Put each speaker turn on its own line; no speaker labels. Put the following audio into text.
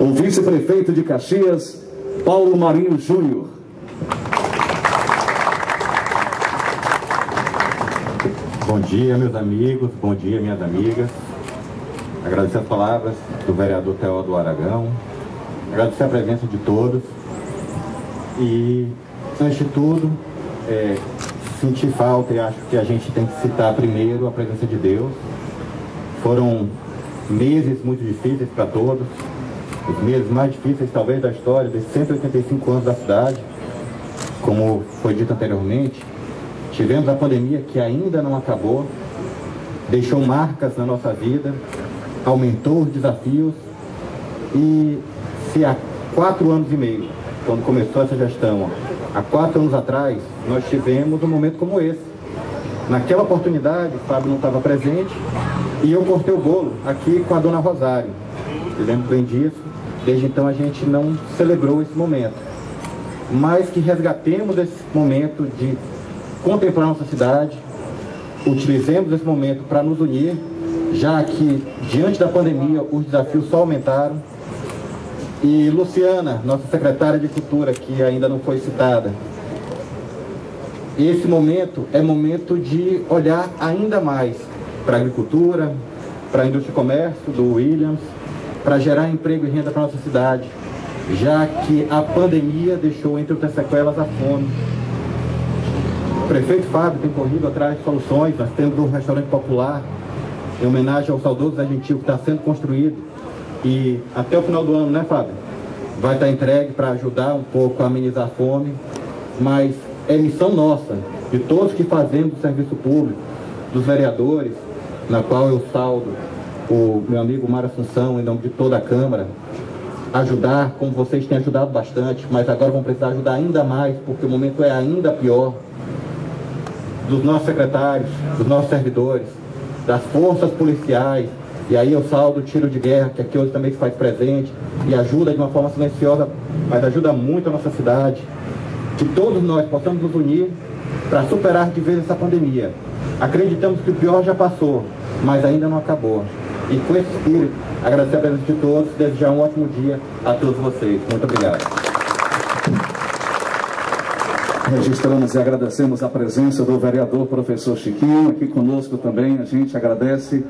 o vice-prefeito de Caxias, Paulo Marinho Júnior.
Bom dia, meus amigos, bom dia, minhas amigas. Agradecer as palavras do vereador Teodoro Aragão, agradecer a presença de todos e, antes de tudo, é, sentir falta e acho que a gente tem que citar primeiro a presença de Deus. Foram meses muito difíceis para todos, os meses mais difíceis talvez da história, desses 185 anos da cidade, como foi dito anteriormente. Tivemos a pandemia que ainda não acabou, deixou marcas na nossa vida, aumentou os desafios e se há quatro anos e meio, quando começou essa gestão, há quatro anos atrás, nós tivemos um momento como esse. Naquela oportunidade, Fábio não estava presente e eu cortei o bolo aqui com a dona Rosário. Eu lembro bem disso. Desde então a gente não celebrou esse momento. Mas que resgatemos esse momento de contemplar nossa cidade, utilizemos esse momento para nos unir, já que diante da pandemia os desafios só aumentaram. E Luciana, nossa secretária de Cultura, que ainda não foi citada, esse momento é momento de olhar ainda mais para a agricultura, para a indústria e comércio do Williams, para gerar emprego e renda para nossa cidade, já que a pandemia deixou entre outras sequelas a fome, o prefeito Fábio tem corrido atrás de soluções. Nós temos um restaurante popular em homenagem ao saudoso Zé Gentil que está sendo construído. E até o final do ano, né, Fábio? Vai estar entregue para ajudar um pouco a amenizar a fome. Mas é missão nossa, de todos que fazemos o serviço público, dos vereadores, na qual eu saldo o meu amigo Mário Assunção, em nome de toda a Câmara, ajudar, como vocês têm ajudado bastante, mas agora vão precisar ajudar ainda mais, porque o momento é ainda pior dos nossos secretários, dos nossos servidores, das forças policiais, e aí eu saldo o tiro de guerra, que aqui hoje também se faz presente, e ajuda de uma forma silenciosa, mas ajuda muito a nossa cidade. Que todos nós possamos nos unir para superar de vez essa pandemia. Acreditamos que o pior já passou, mas ainda não acabou. E com esse espírito, agradecer a presença de todos, desejar um ótimo dia a todos vocês. Muito obrigado.
Registramos e agradecemos a presença do vereador professor Chiquinho aqui conosco também. A gente agradece